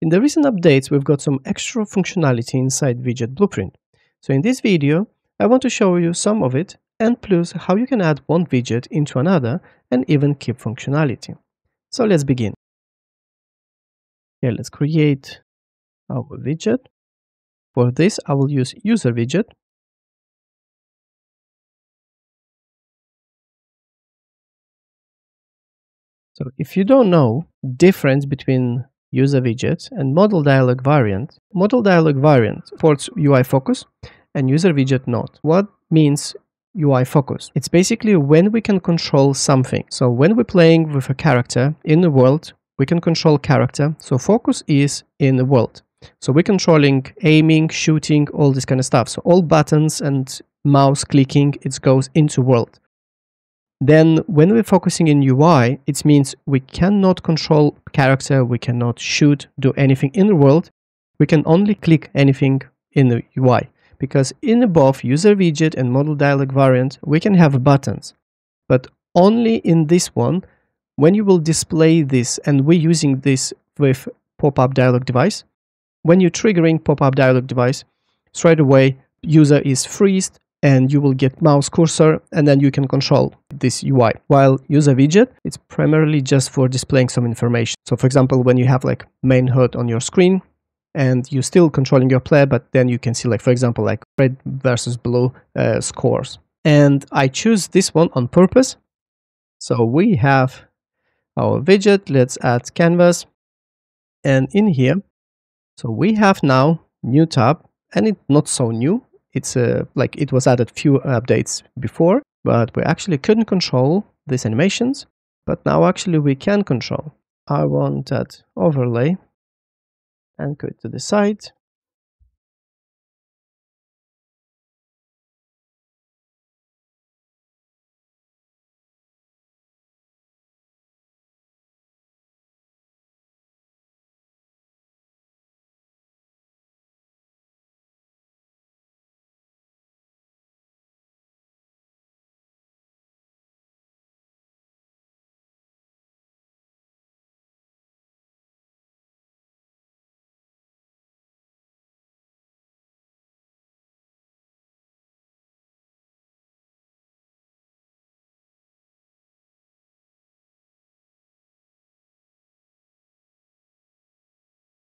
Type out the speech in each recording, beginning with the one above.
In the recent updates, we've got some extra functionality inside Widget Blueprint. So in this video, I want to show you some of it and plus how you can add one widget into another and even keep functionality. So let's begin. Here, let's create our widget. For this, I will use user widget. So if you don't know difference between user widget and modal dialog variant, modal dialog variant supports UI focus and user widget not. What means UI focus? It's basically when we can control something. So when we're playing with a character in the world, we can control character. So focus is in the world. So we're controlling aiming, shooting, all this kind of stuff. So all buttons and mouse clicking, it goes into world. Then when we're focusing in UI, it means we cannot control character, we cannot shoot, do anything in the world. We can only click anything in the UI. Because in both user widget and modal dialog variant, we can have buttons. But only in this one, when you will display this, and we're using this with pop-up dialog device, when you're triggering pop-up dialog device, straight away user is freezed and you will get mouse cursor and then you can control this UI. While user widget, it's primarily just for displaying some information. So for example, when you have like main HUD on your screen and you're still controlling your player, but then you can see like, for example, like red versus blue uh, scores. And I choose this one on purpose. So we have our widget, let's add canvas. And in here, so we have now new tab and it's not so new it's uh, like it was added few updates before, but we actually couldn't control these animations, but now actually we can control. I want that overlay and go to the side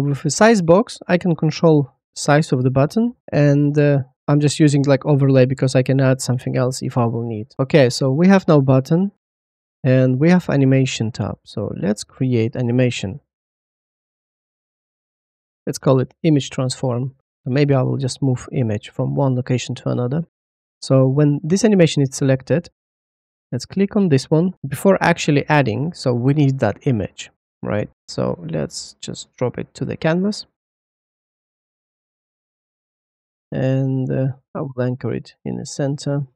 with a size box, I can control size of the button and uh, I'm just using like overlay because I can add something else if I will need. Okay, so we have now button and we have animation tab. So let's create animation. Let's call it image transform. Maybe I will just move image from one location to another. So when this animation is selected, let's click on this one before actually adding. So we need that image right? So let's just drop it to the canvas. And uh, I will anchor it in the center.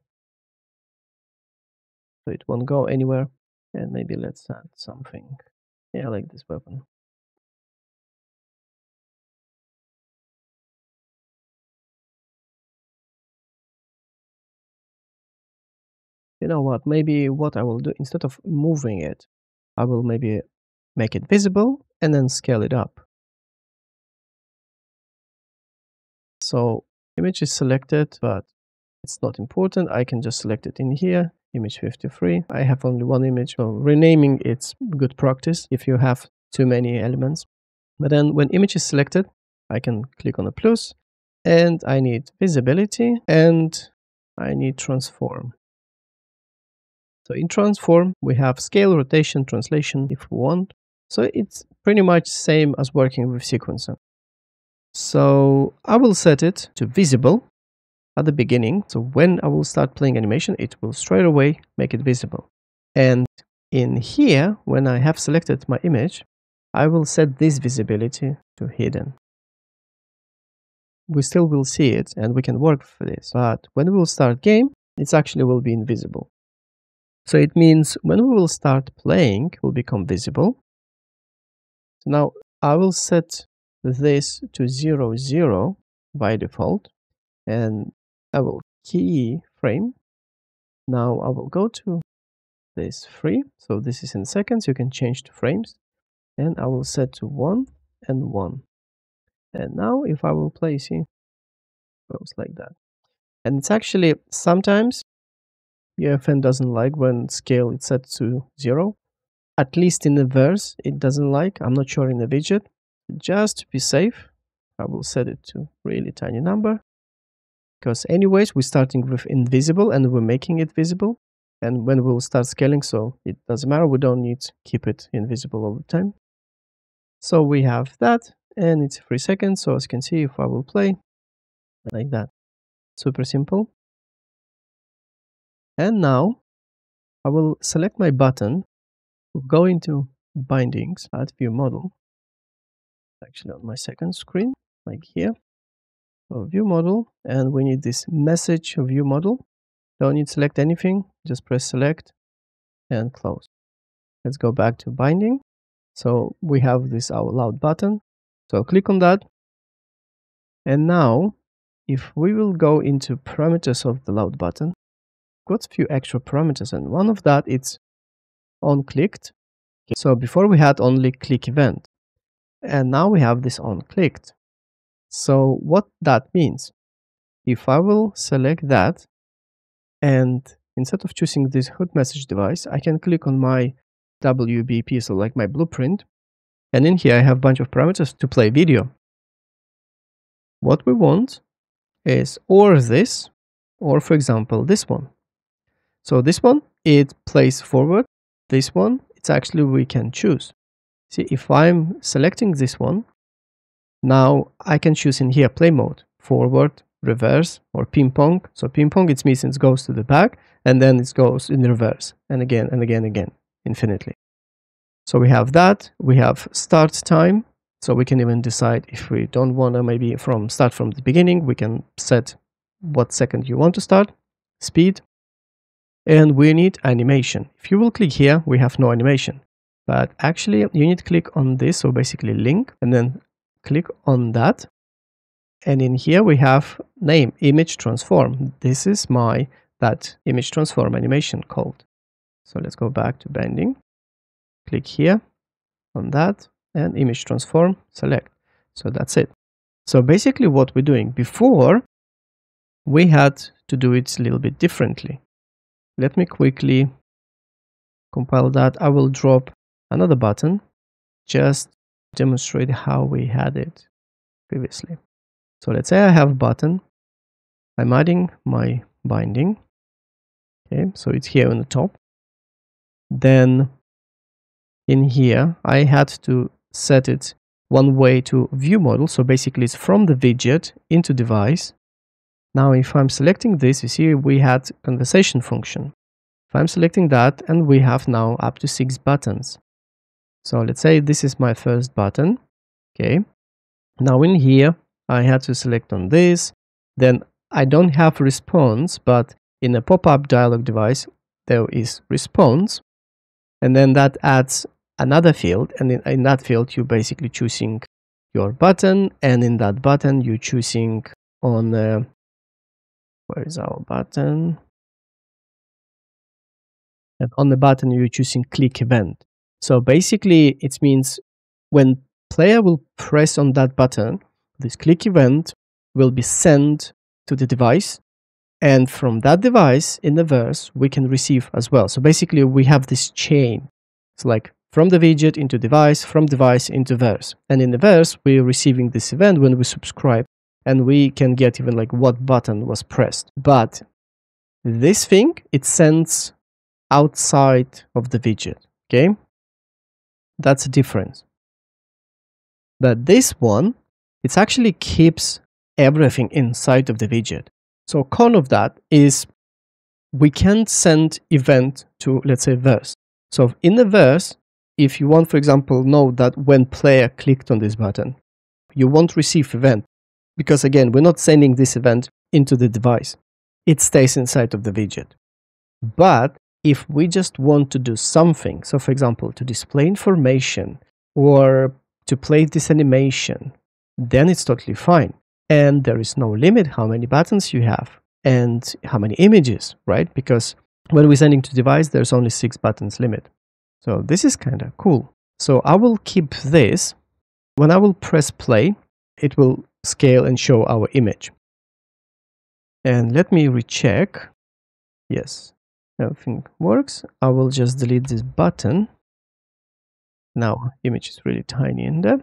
So it won't go anywhere. And maybe let's add something. Yeah, like this weapon. You know what, maybe what I will do, instead of moving it, I will maybe make it visible, and then scale it up. So image is selected, but it's not important. I can just select it in here, image 53. I have only one image, so renaming it's good practice if you have too many elements. But then when image is selected, I can click on the plus and I need visibility and I need transform. So in transform, we have scale, rotation, translation if we want. So it's pretty much same as working with sequencer. So I will set it to visible at the beginning. So when I will start playing animation, it will straight away make it visible. And in here, when I have selected my image, I will set this visibility to hidden. We still will see it and we can work for this. But when we will start game, it actually will be invisible. So it means when we will start playing, it will become visible. Now I will set this to 0, 0 by default and I will key frame. Now I will go to this free. So this is in seconds. You can change to frames and I will set to 1 and 1. And now if I will play, see, goes like that. And it's actually sometimes UEFN doesn't like when scale is set to 0. At least in the verse, it doesn't like. I'm not sure in the widget. Just to be safe, I will set it to really tiny number. Because anyways, we're starting with invisible and we're making it visible. And when we'll start scaling, so it doesn't matter. We don't need to keep it invisible all the time. So we have that and it's three seconds. So as you can see, if I will play like that, super simple. And now I will select my button, go into bindings, add view model, actually on my second screen, like here. So view model, and we need this message view model. Don't need select anything, just press select and close. Let's go back to binding. So we have this our loud button. So I'll click on that. And now, if we will go into parameters of the loud button, got a few extra parameters and one of that it's on clicked. So before we had only click event and now we have this on clicked. So what that means, if I will select that and instead of choosing this HUD message device, I can click on my WBP, so like my blueprint. And in here I have a bunch of parameters to play video. What we want is or this, or for example, this one. So this one, it plays forward. This one, it's actually we can choose. See, if I'm selecting this one, now I can choose in here play mode, forward, reverse, or ping pong. So ping pong, it means it goes to the back, and then it goes in reverse, and again, and again, again, infinitely. So we have that, we have start time, so we can even decide if we don't want to maybe from start from the beginning, we can set what second you want to start, speed, and we need animation. If you will click here, we have no animation. But actually, you need to click on this, so basically link, and then click on that. And in here we have name, image transform. This is my that image transform animation called. So let's go back to binding. Click here on that and image transform, select. So that's it. So basically what we're doing before, we had to do it a little bit differently. Let me quickly compile that. I will drop another button just demonstrate how we had it previously. So let's say I have a button. I'm adding my binding. Okay, so it's here on the top. Then in here, I had to set it one way to view model. So basically it's from the widget into device. Now, if I'm selecting this, you see we had conversion function. If I'm selecting that and we have now up to six buttons. So let's say this is my first button. Okay. Now in here, I had to select on this. Then I don't have response, but in a pop-up dialog device, there is response. And then that adds another field. And in, in that field, you're basically choosing your button. And in that button, you're choosing on, uh, where is our button? And on the button, you're choosing click event. So basically, it means when player will press on that button, this click event will be sent to the device. And from that device in the verse, we can receive as well. So basically, we have this chain. It's like from the widget into device, from device into verse. And in the verse, we're receiving this event when we subscribe and we can get even like what button was pressed. But this thing, it sends outside of the widget, okay? That's a difference. But this one, it actually keeps everything inside of the widget. So con of that is we can't send event to, let's say, verse. So in the verse, if you want, for example, know that when player clicked on this button, you won't receive event because again, we're not sending this event into the device. It stays inside of the widget. But if we just want to do something, so for example, to display information or to play this animation, then it's totally fine. And there is no limit how many buttons you have and how many images, right? Because when we're sending to device, there's only six buttons limit. So this is kind of cool. So I will keep this When I will press play, it will scale and show our image. And let me recheck. Yes, everything works. I will just delete this button. Now image is really tiny in there.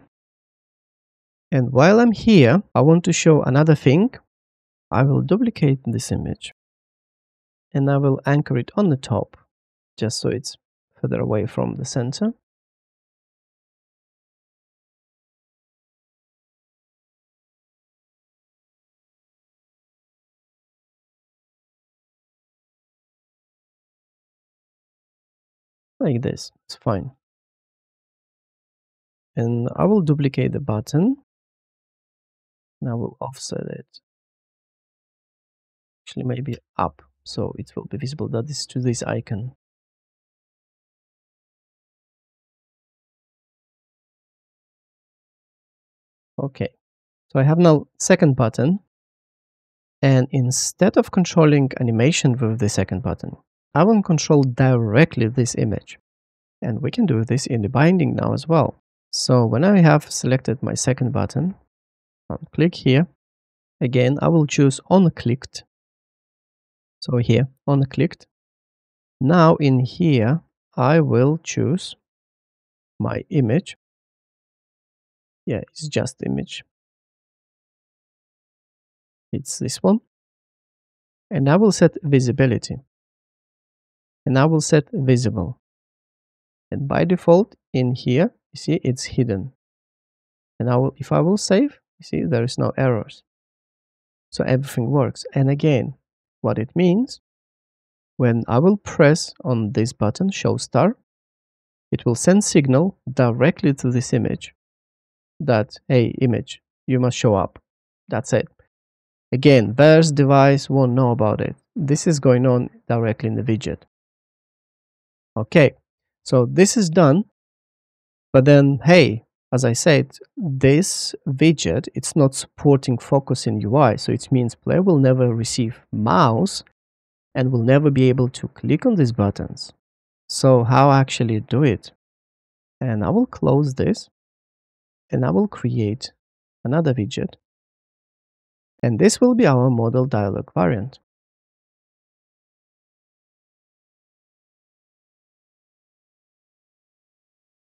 And while I'm here, I want to show another thing. I will duplicate this image and I will anchor it on the top just so it's further away from the center. Like this it's fine. And I will duplicate the button. And I will offset it. Actually maybe up so it will be visible that is to this icon. Okay so I have now second button. And instead of controlling animation with the second button I will control directly this image. And we can do this in the binding now as well. So when I have selected my second button, I'll click here. Again, I will choose on clicked. So here, on clicked. Now in here, I will choose my image. Yeah, it's just image. It's this one. And I will set visibility and I will set visible. And by default in here, you see it's hidden. And I will, if I will save, you see there is no errors. So everything works. And again, what it means, when I will press on this button, show star, it will send signal directly to this image that, hey, image, you must show up. That's it. Again, Verse device won't know about it. This is going on directly in the widget. Okay, so this is done. But then, hey, as I said, this widget, it's not supporting focus in UI. So it means player will never receive mouse and will never be able to click on these buttons. So how actually do it? And I will close this and I will create another widget. And this will be our modal dialog variant.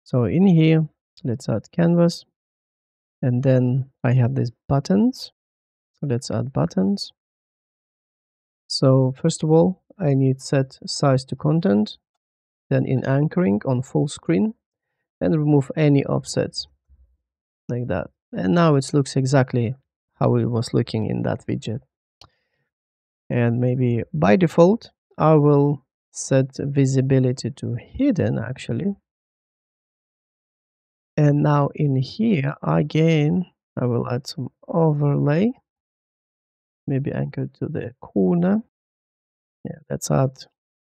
So in here, let's add canvas. And then I have these buttons. So let's add buttons. So first of all, I need set size to content. Then in anchoring on full screen and remove any offsets like that. And now it looks exactly how it was looking in that widget. And maybe by default, I will set visibility to hidden actually and now in here again I will add some overlay. Maybe anchor to the corner. Yeah let's add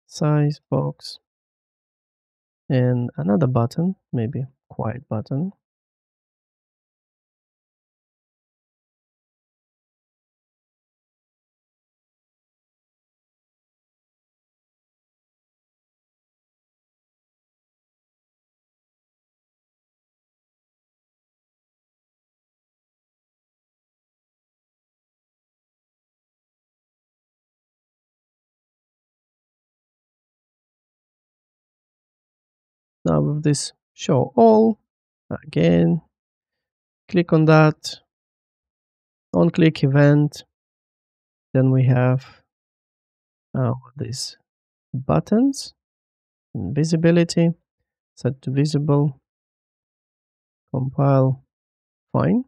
size box. And another button maybe quiet button Now with this show all, again, click on that, on click event, then we have uh, these buttons, visibility, set to visible, compile, fine.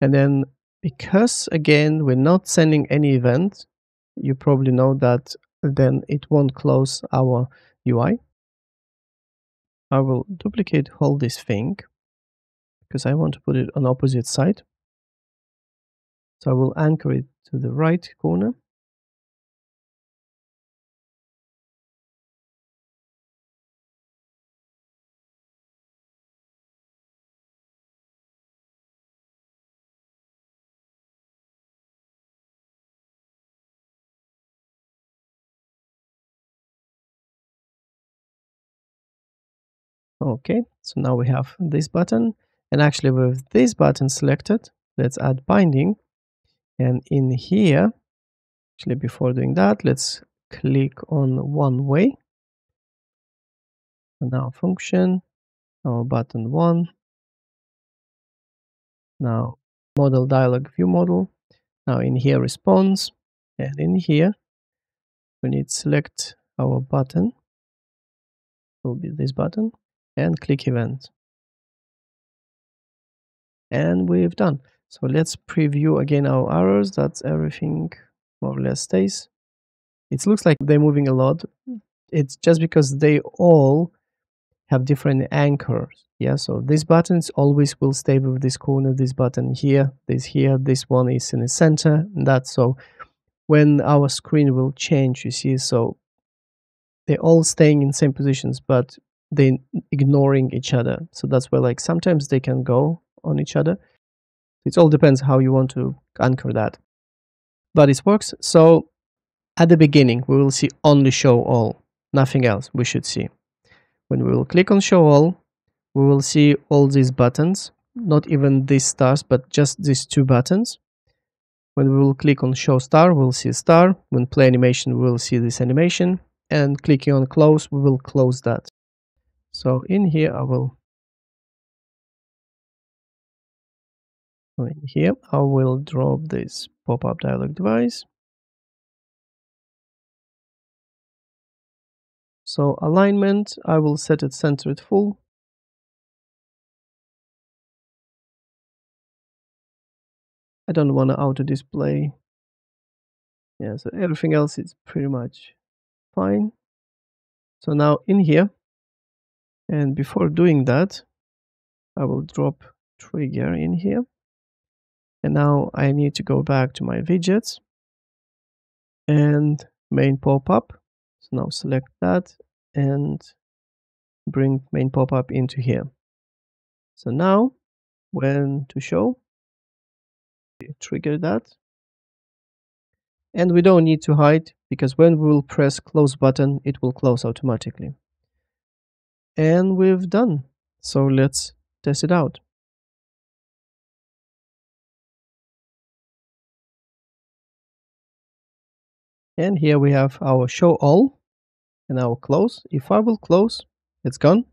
And then because again, we're not sending any event, you probably know that then it won't close our UI. I will duplicate all this thing because I want to put it on opposite side. So I will anchor it to the right corner. Okay, so now we have this button And actually with this button selected, let's add binding. And in here, actually before doing that, let's click on one way. And now function, our button one. Now modal dialog view model. Now in here response and in here we need select our button will be this button and click event. And we've done. So let's preview again our arrows that's everything more or less stays. It looks like they're moving a lot. It's just because they all have different anchors. Yeah so these buttons always will stay with this corner this button here this here this one is in the center and that so. When our screen will change you see so they're all staying in same positions but they ignoring each other. So that's where like sometimes they can go on each other. It all depends how you want to anchor that. But it works. So at the beginning we will see only show all nothing else we should see. When we will click on show all we will see all these buttons not even these stars but just these two buttons. When we will click on show star we'll see star. When play animation we'll see this animation. And clicking on close we will close that so in here I will in here I will drop this pop-up dialog device. So alignment I will set it centered full. I don't want to auto display yeah so everything else is pretty much fine. So now in here and before doing that I will drop trigger in here. And now I need to go back to my widgets. And main pop-up. So now select that and bring main pop-up into here. So now when to show trigger that. And we don't need to hide because when we will press close button it will close automatically and we've done. So let's test it out. And here we have our show all and our close. If I will close it's gone.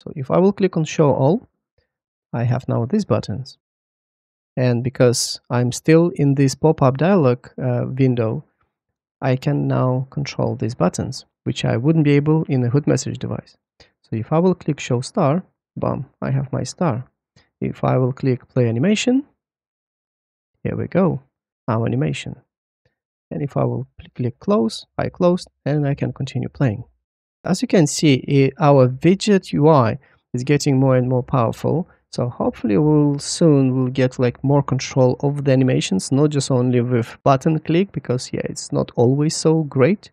So if I will click on show all I have now these buttons. And because I'm still in this pop-up dialog uh, window, I can now control these buttons, which I wouldn't be able in a HUD message device. So if I will click show star, bam, I have my star. If I will click play animation, here we go, our animation. And if I will click close, I close and I can continue playing. As you can see, our widget UI is getting more and more powerful so hopefully we'll soon will get like more control of the animations, not just only with button click, because yeah, it's not always so great.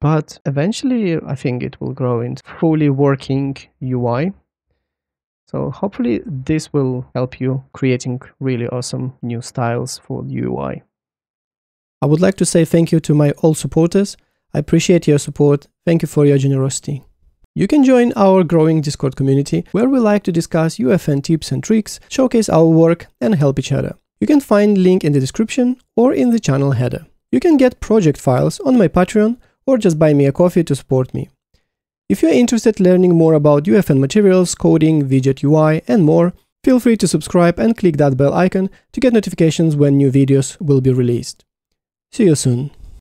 But eventually I think it will grow into fully working UI. So hopefully this will help you creating really awesome new styles for the UI. I would like to say thank you to my all supporters. I appreciate your support. Thank you for your generosity. You can join our growing Discord community where we like to discuss UEFN tips and tricks, showcase our work and help each other. You can find link in the description or in the channel header. You can get project files on my Patreon or just buy me a coffee to support me. If you're interested learning more about UEFN materials, coding, widget UI and more, feel free to subscribe and click that bell icon to get notifications when new videos will be released. See you soon.